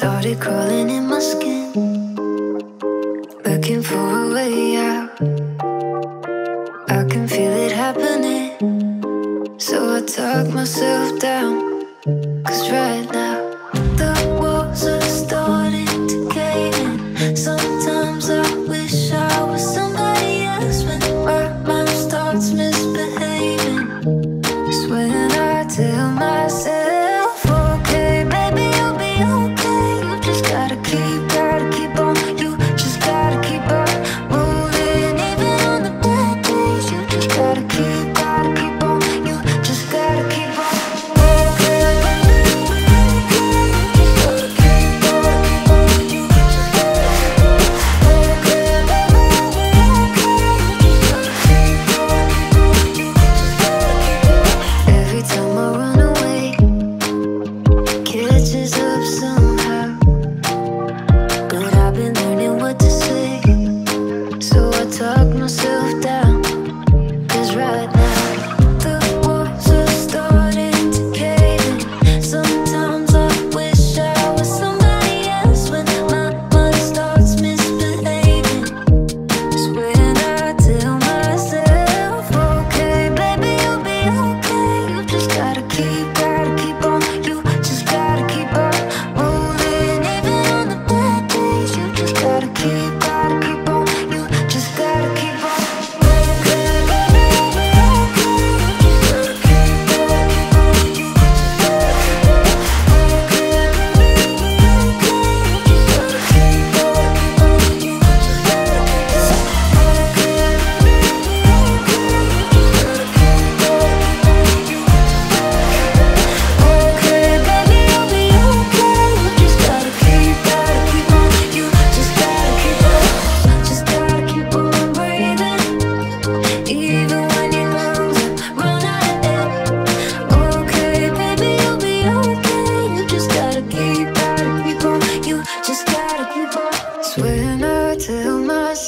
started crawling in my skin. Looking for a way out. I can feel it happening. So I talk myself down. Cause right now. Tuck myself down.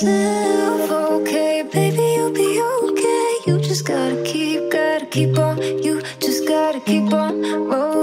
yourself, okay? Baby, you'll be okay. You just gotta keep, gotta keep on. You just gotta keep on rolling.